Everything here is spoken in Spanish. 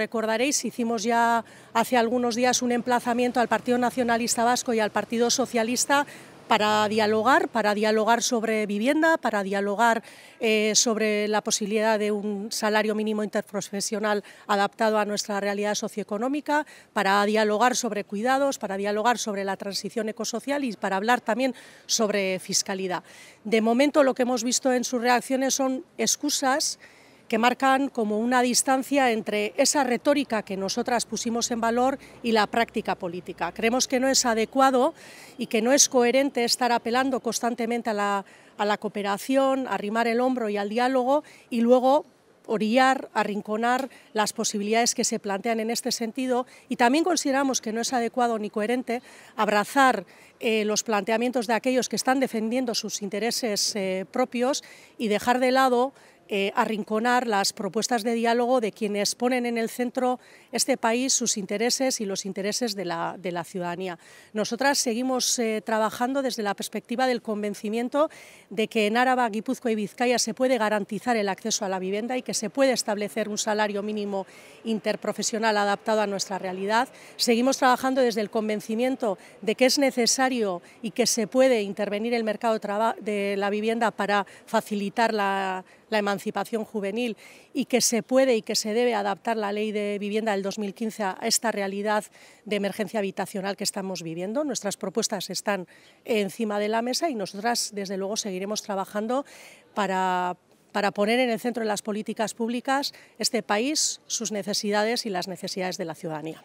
recordaréis, hicimos ya hace algunos días un emplazamiento al Partido Nacionalista Vasco y al Partido Socialista para dialogar, para dialogar sobre vivienda, para dialogar eh, sobre la posibilidad de un salario mínimo interprofesional adaptado a nuestra realidad socioeconómica, para dialogar sobre cuidados, para dialogar sobre la transición ecosocial y para hablar también sobre fiscalidad. De momento lo que hemos visto en sus reacciones son excusas que marcan como una distancia entre esa retórica que nosotras pusimos en valor y la práctica política. Creemos que no es adecuado y que no es coherente estar apelando constantemente a la, a la cooperación, arrimar el hombro y al diálogo y luego orillar, arrinconar las posibilidades que se plantean en este sentido y también consideramos que no es adecuado ni coherente abrazar eh, los planteamientos de aquellos que están defendiendo sus intereses eh, propios y dejar de lado eh, arrinconar las propuestas de diálogo de quienes ponen en el centro este país, sus intereses y los intereses de la, de la ciudadanía. Nosotras seguimos eh, trabajando desde la perspectiva del convencimiento de que en Áraba, Guipúzcoa y Vizcaya se puede garantizar el acceso a la vivienda y que se puede establecer un salario mínimo interprofesional adaptado a nuestra realidad. Seguimos trabajando desde el convencimiento de que es necesario y que se puede intervenir el mercado de la vivienda para facilitar la la emancipación juvenil y que se puede y que se debe adaptar la ley de vivienda del 2015 a esta realidad de emergencia habitacional que estamos viviendo. Nuestras propuestas están encima de la mesa y nosotras, desde luego, seguiremos trabajando para, para poner en el centro de las políticas públicas este país, sus necesidades y las necesidades de la ciudadanía.